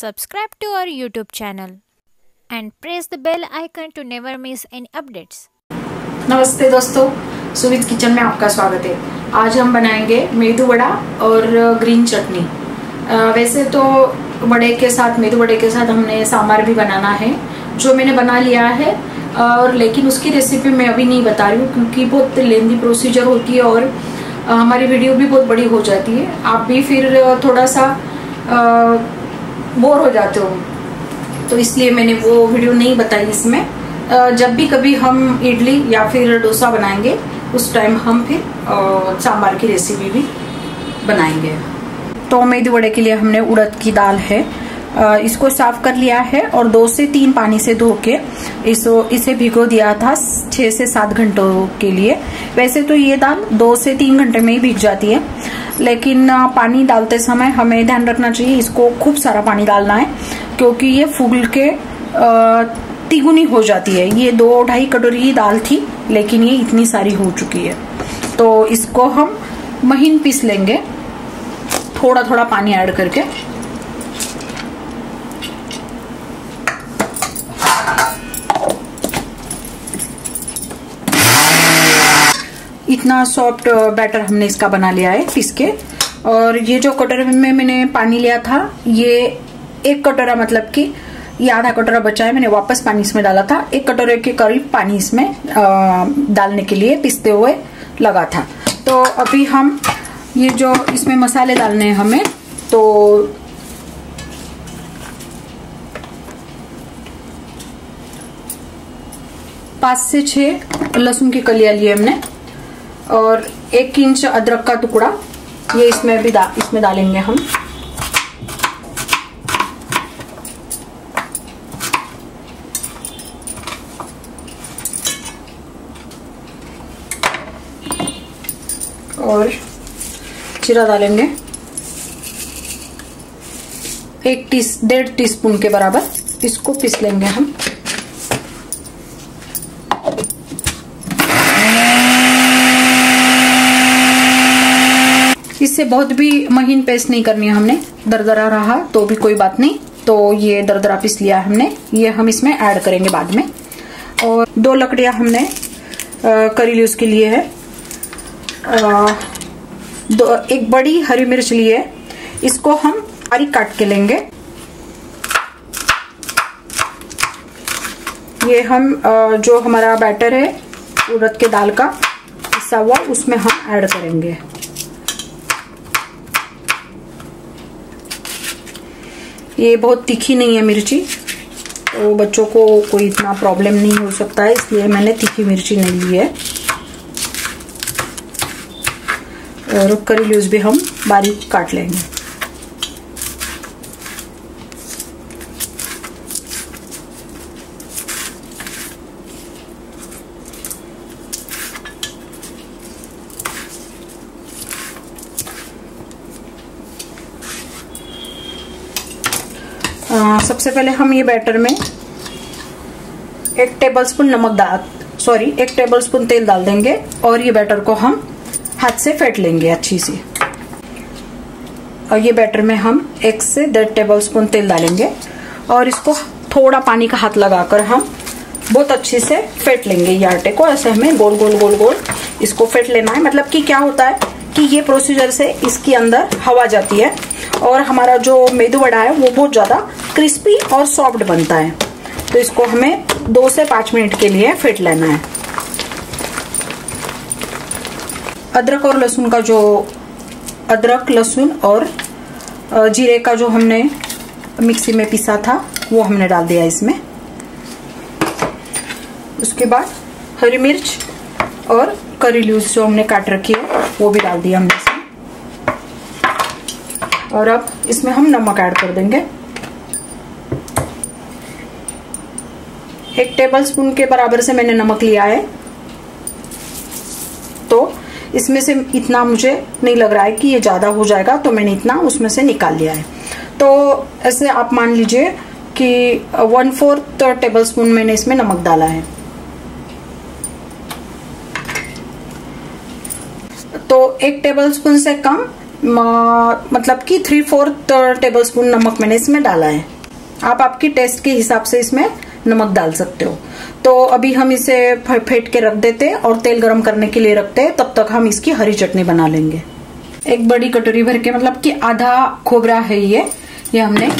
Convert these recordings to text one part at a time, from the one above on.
Subscribe to our YouTube channel and press the bell icon to never miss any updates. नमस्ते दोस्तों सुविध kitchen में आपका स्वागत है। आज हम बनाएँगे मेदू वड़ा और ग्रीन चटनी। वैसे तो वड़े के साथ, मेदू वड़े के साथ हमने सांभर भी बनाना है, जो मैंने बना लिया है और लेकिन उसकी रेसिपी मैं अभी नहीं बता रही हूँ, क्योंकि बहुत लेंदी प्रोसीजर होती है और हमारी वीडियो भी बहुत बड़ी हो जाती है। आप भी फिर थोड़ा सा बोर हो जाते हो। तो इसलिए मैंने वो वीडियो नहीं बताई इसमें। जब भी कभी हम इडली या फिर डोसा बनाएँगे, उस टाइम हम फिर सांभर की रेसिपी भी बनाएँगे। तो मेदू वड़े के लिए हमने उड़द की दाल है। इसको साफ़ कर लिया है और दो से तीन पानी से धो के इसो, इसे भिगो दिया था छह से सात घंटों के लिए। वैसे तो ये दाल दो से तीन घंटे में ही भीग जाती है। लेकिन पानी डालते समय हमें ध्यान रखना चाहिए, इसको खूब सारा पानी डालना है, क्योंकि ये फूल के तिगुनी हो जाती है। ये दो ढाई कटोरी दाल थी, लेकिन ये इतनी सारी हो चुकी है। तो इसको हम महीन पीस लेंगे थोड़ा थोड़ा पानी ऐड करके। इतना सॉफ्ट बैटर हमने इसका बना लिया है पीस के। और ये जो कटोरे में मैंने पानी लिया था ये एक कटोरा मतलब कि ये आधा कटोरा बचा है मैंने वापस पानी इसमें डाला था। एक कटोरे के करीब पानी इसमें आ, डालने के लिए पिसते हुए लगा था। तो अभी हम ये जो इसमें मसाले डालने हैं हमें तो पाँच से छह लहसुन की कलियाँ लिए हमने। और एक इंच अदरक का टुकड़ा ये इसमें भी दा, इसमें डालेंगे हम। और जीरा डालेंगे। एक टी डेढ़ टी स्पून के बराबर इसको पीस लेंगे हम। इससे बहुत भी महीन पेस्ट नहीं करनी है हमने। दरदरा रहा तो भी कोई बात नहीं। तो ये दरदरा पीस लिया हमने। ये हम इसमें ऐड करेंगे बाद में। और दो लकड़ियाँ हमने करी ली उसके लिए है। दो, एक बड़ी हरी मिर्च ली है। इसको हम बारीक काट के लेंगे। ये हम जो हमारा बैटर है, उड़द के दाल का हिस्सा हुआ, उसमें हम ऐड करेंगे। ये बहुत तीखी नहीं है मिर्ची। तो बच्चों को कोई इतना प्रॉब्लम नहीं हो सकता है इसलिए मैंने तीखी मिर्ची नहीं ली है। और करी लूज भी हम, बारीक काट लेंगे आ, सबसे पहले हम ये बैटर में एक टेबलस्पून नमक डाल सॉरी एक टेबलस्पून तेल डाल देंगे और ये बैटर को हम हाथ से फेंट लेंगे अच्छी सी। और ये बैटर में हम एक से डेढ़ टेबल स्पून तेल डालेंगे और इसको थोड़ा पानी का हाथ लगाकर हम बहुत अच्छे से फेंट लेंगे। ये आटे को ऐसे हमें गोल गोल गोल गोल इसको फेंट लेना है। मतलब कि क्या होता है? कि ये प्रोसीजर से इसके अंदर हवा जाती है और हमारा जो मेदू वड़ा है, वो बहुत ज़्यादा क्रिस्पी और सॉफ्ट बनता है। तो इसको हमें दो से पाँच मिनट के लिए फेंट लेना है। अदरक और लहसुन का जो, अदरक, लहसुन और जीरे का जो हमने मिक्सी में पिसा था, वो हमने डाल दिया इसमें। उसके बाद हरी मिर्च और करी लीव्स जो हमने काट रखी है, वो भी डाल दिया हमने इसमें। और अब इसमें हम नमक ऐड कर देंगे। एक टेबल स्पून के बराबर से मैंने नमक लिया है। तो इसमें से इतना मुझे नहीं लग रहा है कि ये ज़्यादा हो जाएगा तो मैंने इतना उसमें से निकाल लिया है। तो ऐसे आप मान लीजिए कि वन फोर्थ टेबल स्पून मैंने इसमें नमक डाला है। तो एक टेबल स्पून से कम मतलब कि थ्री फोर्थ टेबल स्पून नमक मैंने इसमें डाला है। आप आपकी टेस्ट के हिसाब से इसमें नमक डाल सकते हो। तो अभी हम इसे फेंट के रख देते और तेल गरम करने के लिए रखते हैं, तब तक हम इसकी हरी चटनी बना लेंगे। एक बड़ी कटोरी भर के मतलब कि आधा खोबरा है ये ये हमने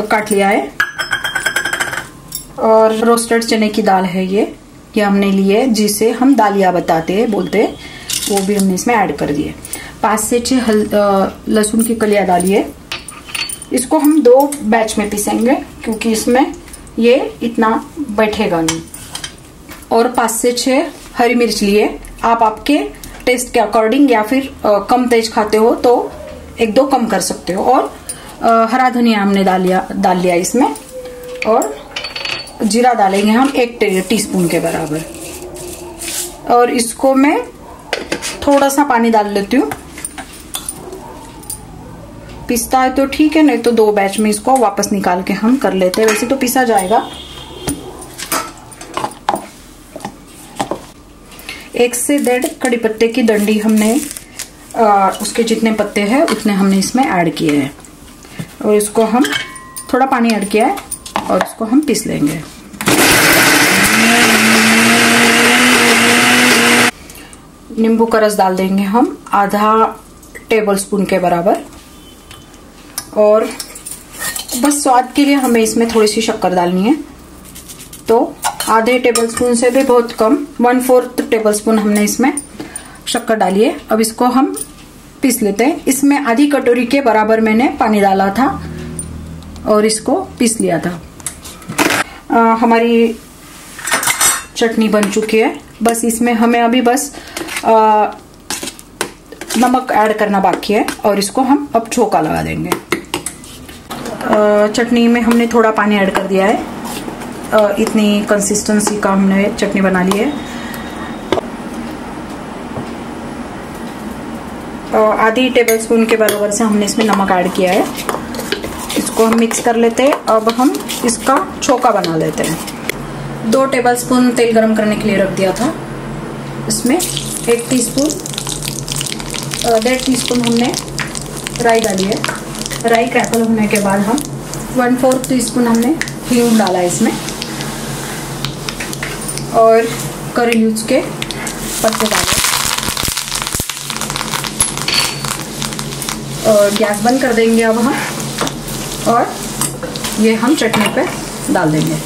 काट लिया है। और रोस्टेड चने की दाल है ये ये हमने लिए जिसे हम दालिया बताते हैं, बोलते हैं। वो भी हमने इसमें ऐड कर दिए। पाँच से छह लहसुन की कलिया डालिए। इसको हम दो बैच में पीसेंगे क्योंकि इसमें ये इतना बैठेगा नहीं। और पाँच से छह हरी मिर्च लिए। आप आपके टेस्ट के अकॉर्डिंग या फिर आ, कम तेज खाते हो तो एक दो कम कर सकते हो। और आ, हरा धनिया हमने डाल लिया डाल लिया इसमें। और जीरा डालेंगे हम एक टीस्पून के बराबर। और इसको मैं थोड़ा सा पानी डाल लेती हूँ। पिसता है तो ठीक है नहीं तो दो बैच में इसको वापस निकाल के हम कर लेते हैं। वैसे तो पिसा जाएगा। एक से डेढ़ कड़ी पत्ते की डंडी हमने आ, उसके जितने पत्ते हैं उतने हमने इसमें ऐड किए हैं। और इसको हम थोड़ा पानी ऐड किया है और इसको हम पीस लेंगे। नींबू का रस डाल देंगे हम आधा टेबल स्पून के बराबर। और बस स्वाद के लिए हमें इसमें थोड़ी सी शक्कर डालनी है। तो आधे टेबल स्पून से भी बहुत कम वन फोर्थ टेबल स्पून हमने इसमें शक्कर डाली है। अब इसको हम पीस लेते हैं। इसमें आधी कटोरी के बराबर मैंने पानी डाला था और इसको पीस लिया था। आ, हमारी चटनी बन चुकी है। बस इसमें हमें अभी बस नमक ऐड करना बाकी है और इसको हम अब छोका लगा देंगे। चटनी में हमने थोड़ा पानी ऐड कर दिया है। इतनी कंसिस्टेंसी का हमने चटनी बना ली है। आधी टेबल स्पून के बराबर से हमने इसमें नमक ऐड किया है। इसको हम मिक्स कर लेते हैं। अब हम इसका छोका बना लेते हैं। दो टेबल स्पून तेल गरम करने के लिए रख दिया था। इसमें एक टीस्पून डेढ़ टीस्पून हमने राई डाली है। राई क्रैकल होने के बाद हम वन फोर्थ टी स्पून हमने हींग डाला है इसमें। और करी यूज़ के पत्ते डाले और गैस बंद कर देंगे अब हम। और ये हम चटनी पे डाल देंगे।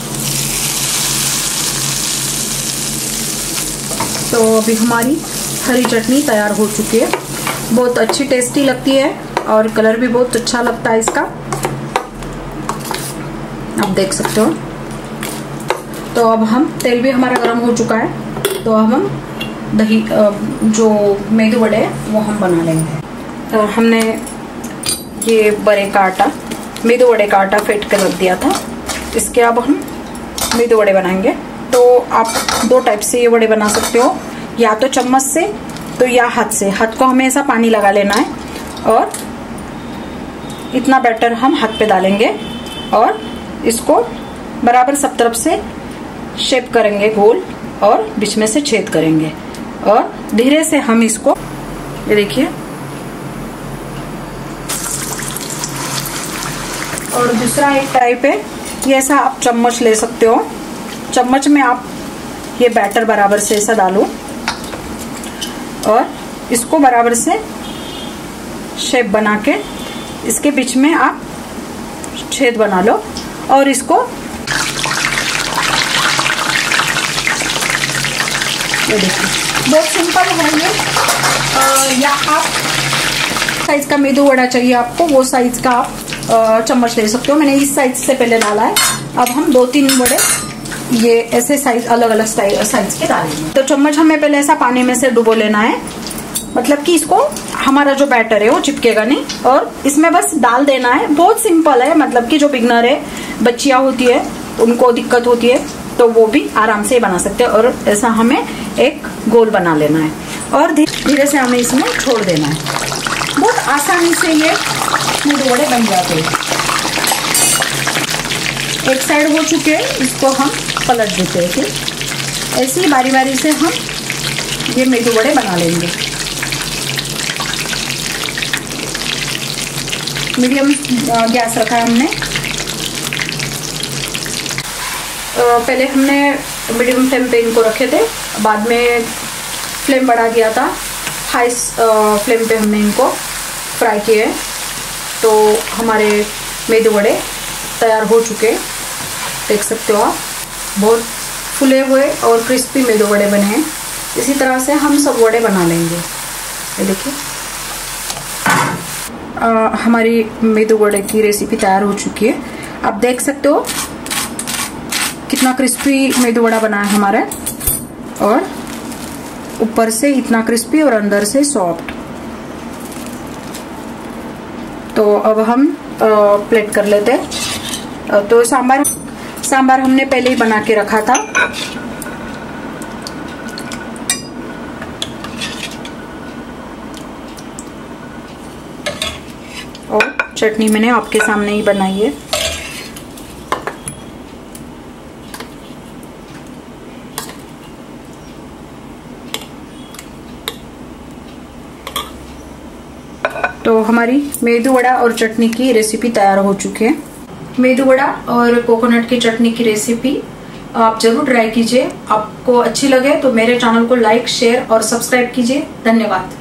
तो अभी हमारी हरी चटनी तैयार हो चुकी है। बहुत अच्छी टेस्टी लगती है और कलर भी बहुत अच्छा लगता है इसका। आप देख सकते हो। तो अब हम, तेल भी हमारा गर्म हो चुका है। तो अब हम दही जो मेदू बड़े हैं, वो हम बना लेंगे। तो हमने ये बड़े का आटा, मेदू वड़े का आटा फेंट कर रख दिया था। इसके अब हम मेदू वड़े बनाएँगे। तो आप दो टाइप से ये वड़े बना सकते हो। या तो चम्मच से तो या हाथ से। हाथ को हमेशा पानी लगा लेना है और इतना बैटर हम हाथ पे डालेंगे और इसको बराबर सब तरफ़ से शेप करेंगे गोल और बीच में से छेद करेंगे। और धीरे से हम इसको, ये देखिए, और दूसरा एक टाइप है, ये ऐसा आप चम्मच ले सकते हो। चम्मच में आप ये बैटर बराबर से ऐसा डालो। और इसको बराबर से शेप बना के इसके बीच में आप छेद बना लो और इसको ये देखिए, बहुत सिंपल है ये। या आप साइज़ का मेदू वड़ा चाहिए आपको, वो साइज़ का आप चम्मच ले सकते हो। मैंने इस साइज़ से पहले डाला है। अब हम दो तीन बड़े ये ऐसे साइज़ अलग अलग साइज़ के डालेंगे तो चम्मच हमें पहले ऐसा पानी में से डुबो लेना है। मतलब कि इसको हमारा जो बैटर है, वो चिपकेगा नहीं। और इसमें बस डाल देना है। बहुत सिंपल है। मतलब कि जो बिगनर है, बच्चियाँ होती है, उनको दिक्कत होती है तो वो भी आराम से बना सकते हैं। और ऐसा हमें एक गोल बना लेना है। और धीरे से हमें इसमें छोड़ देना है। बहुत आसानी से ये बन जाते हैं। एक साइड हो चुके हैं, इसको हम पलट देते हैं फिर ऐसे ही बारी बारी से हम ये मेदू बड़े बना लेंगे। मीडियम गैस रखा है हमने। पहले हमने मीडियम फ्लेम पे इनको रखे थे, बाद में फ्लेम बढ़ा दिया था। हाई फ्लेम पे हमने इनको फ्राई किए तो हमारे मेदे वड़े तैयार हो चुके देख सकते हो आप। बहुत फुले हुए और क्रिस्पी मेदे वड़े बने हैं। इसी तरह से हम सब वड़े बना लेंगे। ये देखिए। हमारी मेदू वड़े की रेसिपी तैयार हो चुकी है। आप देख सकते हो कितना क्रिस्पी मेदू वड़ा बना है हमारा। और ऊपर से इतना क्रिस्पी और अंदर से सॉफ्ट तो अब हम प्लेट कर लेते हैं। तो सांबार सांबार हमने पहले ही बना के रखा था। और चटनी मैंने आपके सामने ही बनाई है। तो हमारी मेदू वड़ा और चटनी की रेसिपी तैयार हो चुकी है। मेदू वड़ा और कोकोनट की चटनी की रेसिपी आप ज़रूर ट्राई कीजिए। आपको अच्छी लगे तो मेरे चैनल को लाइक शेयर और सब्सक्राइब कीजिए। धन्यवाद।